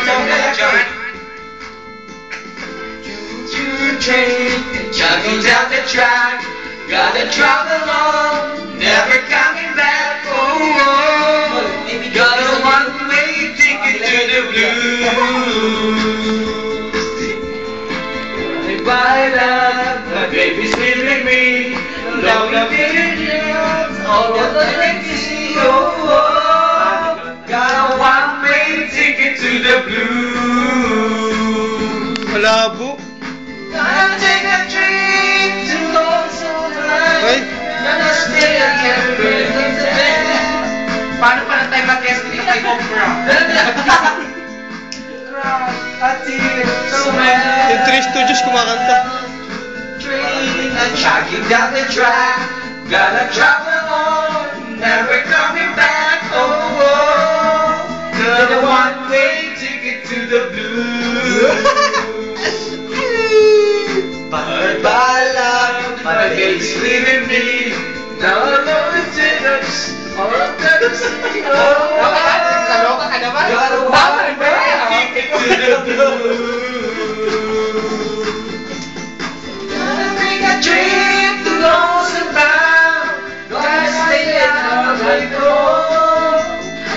Choo-choo John. train chugging down the track. Gotta travel on, never coming back. Oh, oh. got a one-way ticket to the blues. Goodbye, love, my baby's leaving me. All the legacy. Oh, Malabo. Gonna take a trip to Lonesome Ay. Land. Gonna stay again Paano pa na tayo mag-estimate kay Oprah? Yung Three Studios kumakanta. Train and chugging down the track. Gotta travel on, never coming baby's leaving me. Now I know it's in us. All I'm gonna see. Oh, Kaloka ka naman? got Tama ba one-way yan? ticket to the blues. Gonna make a trip to Lonesome Bound. Gonna stay out like gold.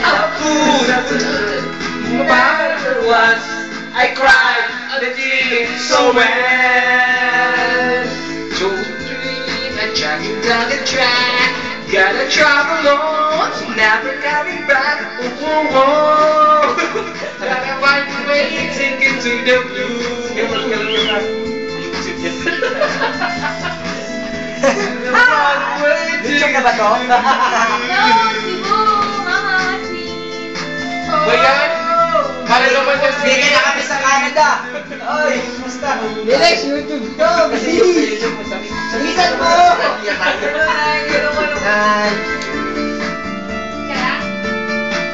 I'm fool. No matter what, I cried the feeling so bad. Down the track. Gotta travel on, never coming back. Oh, oh, oh. Gotta find a way, ticket to the blues. Check na ba to? Ba yan? Kala naman yung Bigyan na kami sa Canada. Oy, basta. Relax, YouTube. Kasi yung YouTube mo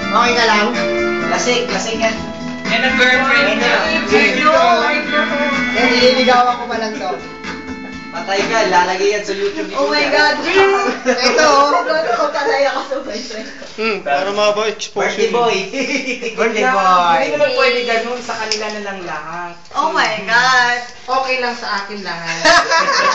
okay ka lang? Lasing, lasing yan. And a girlfriend niya. Eh, nililigawan ko pa lang to. Patay ka, lalagay yan sa YouTube. Oh my God! Ito, oh. Hmm, para mapa-expose Birthday yun. boy. Birthday Hindi boy. naman pwede ganun, sa kanila na lang lahat. Oh my God! Okay lang sa akin lahat.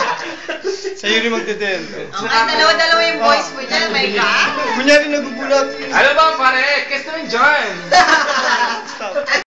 Sa'yo rin magdedel. Okay, dalawa-dalawa yung voice mo dyan, my God! Kunyari nagugulat. ano ba pare? Kiss naman John! Stop.